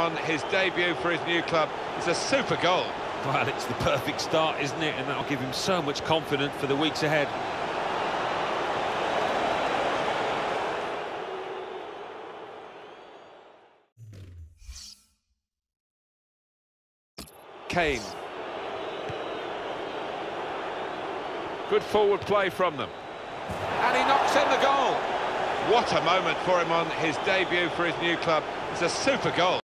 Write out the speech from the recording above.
on his debut for his new club. It's a super goal. Well, it's the perfect start, isn't it? And that'll give him so much confidence for the weeks ahead. Kane. Good forward play from them. And he knocks in the goal. What a moment for him on his debut for his new club. It's a super goal.